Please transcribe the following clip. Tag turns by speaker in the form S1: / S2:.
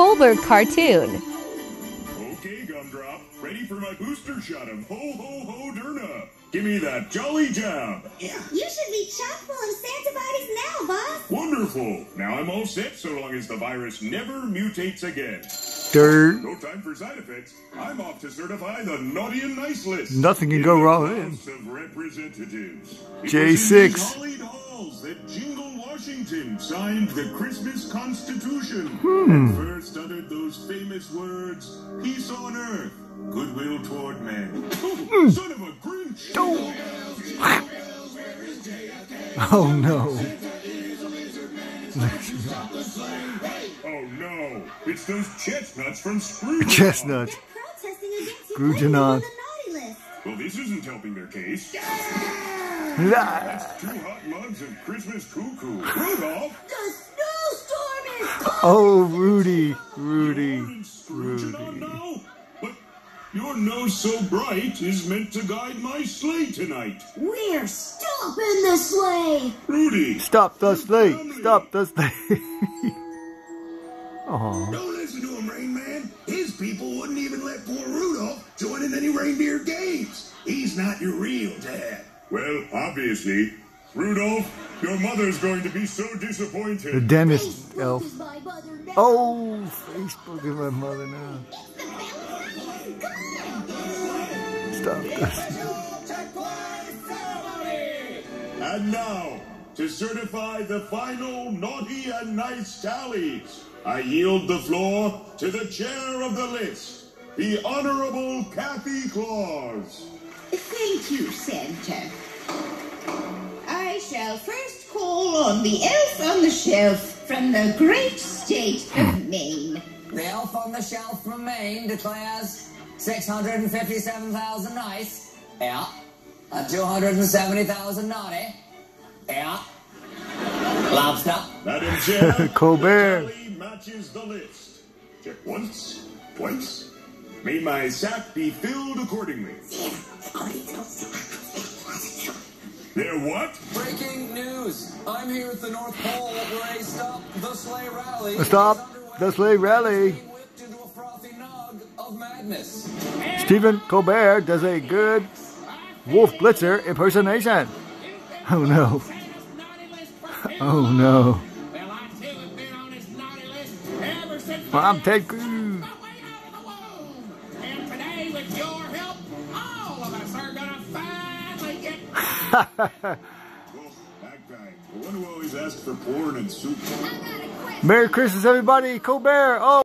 S1: Colbert cartoon.
S2: Okay, Gumdrop. Ready for my booster shot of Ho Ho Ho Derna. Give me that jolly jab.
S3: You should be chock full of Santa bodies now, boss.
S2: Wonderful. Now I'm all set so long as the virus never mutates again.
S4: Dirt.
S2: No time for side effects. I'm off to certify the naughty and nice list.
S4: Nothing can
S2: In
S4: go
S2: the
S4: wrong with him.
S2: House of Representatives. It was
S4: J6.
S2: in these halls that Jingle Washington signed the Christmas Constitution.
S4: Hmm.
S2: And first uttered those famous words, peace on earth, goodwill toward men. Oh, son of a Grinch!
S4: Oh no.
S2: Oh no, it's those chestnuts from Scrooge.
S4: Chestnuts.
S3: They're protesting against you
S4: Scrooge and on.
S3: on the naughty list.
S2: Well, this isn't helping their case.
S4: Ah.
S2: Two hot mugs of Christmas cuckoo. Rudolph!
S3: The snowstorm is coming!
S4: Oh, Rudy. Rudy.
S2: You're in Scrooge and on
S4: Rudy.
S2: now? But your nose so bright is meant to guide my sleigh tonight.
S3: We're stopping the sleigh!
S2: Rudy!
S4: Stop the sleigh. Stop the sleigh. Aw.
S5: Don't listen to him, Rain Man. His people wouldn't even let poor Rudolph join in any reindeer games. He's not your real dad.
S2: Well, obviously. Rudolph, your mother's going to be so disappointed.
S4: The dentist
S3: Facebook
S4: elf.
S3: is my.
S4: Oh, Facebook is my mother now. Stop this.
S2: And now, to certify the final naughty and nice tallies, I yield the floor to the chair of the list, the Honorable Kathy Claus.
S6: Thank you, Santa. I shall first call on the elf on the shelf from the great state of hmm. Maine.
S7: The elf on the shelf from Maine declares 657,000 nice. Yeah. And 270,000 naughty. Yeah. Lobster.
S2: Madam Chair,
S4: Colbert.
S2: the matches the list. Check once, twice. May my sack be filled accordingly. There what?
S7: Breaking news. I'm here at the North Pole where a Stop the Sleigh rally is
S4: Stop the sleigh rally.
S7: Being whipped into a frothy nog of madness.
S4: Stephen Colbert does a good Wolf Blitzer impersonation. Oh no. Oh no.
S8: Well, I too have been on this naughty list ever since
S4: I'm
S8: my
S4: Ted Cruz.
S8: out of the womb. And today, with your help, all of us are gonna finally get.
S2: That guy. The one who always asks for porn and soup.
S3: I got a question.
S4: Merry Christmas, everybody. Colbert. Oh.